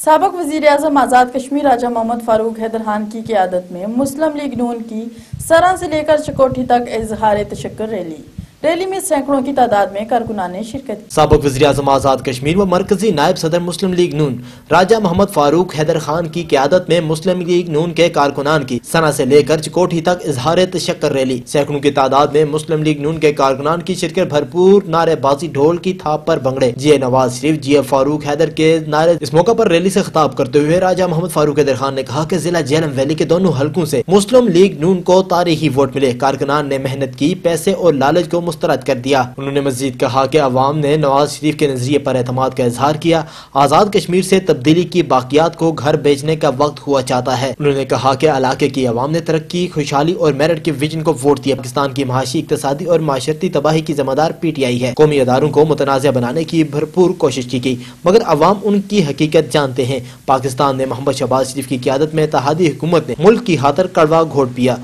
सबक वज़ीर अजम आज़ाद कश्मीर राजा मोहम्मद फारूक हैदर खान की क्यादत में मुस्लिम लीग नून की सरा से लेकर चकोठी तक इजहार तशक् रैली। रैली में सैकड़ों की तादाद में कारकुना ने शिरकत सबक वजी अजम आज़ाद कश्मीर व मरकजी नायब सदर मुस्लिम लीग नून, राजा मोहम्मद फारूक हैदर खान की क्यादत में मुस्लिम लीग नून के कारकुनान की, सना से लेकर चिकोठी तक इजहार तशक्कर रैली। सैकड़ों की तादाद में मुस्लिम लीग नून के कारकुनान की शिरकत भरपूर नारेबाजी ढोल की थाप पर बंगड़े। जी नवाज़ शरीफ, जी फारूक हैदर के नारे इस मौका पर रैली से खिताब करते हुए राजा मोहम्मद फारूक हैदर खान ने कहा की जिला जेलम वैली के दोनों हल्कों से मुस्लिम लीग नून को तारीखी वोट मिले। कारकुनान ने मेहनत की, पैसे और लालच को मुस्तरद कर दिया। उन्होंने मजीद कहा कि अवाम ने नवाज़ शरीफ के नज़रिए पर अहतमाद का इजहार किया। आज़ाद कश्मीर से तब्दीली की बाकियात को घर बेचने का वक्त हुआ चाहता है। उन्होंने कहा कि इलाके की अवाम ने तरक्की, खुशहाली और मेरिट के विजन को वोट दिया। पाकिस्तान की महाशी इकतदी और माशरती तबाही की जिम्मेदार पी टी आई है। कौमी अदारों को मुतनाज़ बनाने की भरपूर कोशिश की गई, मगर अवाम उनकी हकीकत जानते हैं। पाकिस्तान ने मोहम्मद शहबाज शरीफ की क्यादत में तहादी हुकूमत ने मुल्क की हाथर कड़वा घोट पिया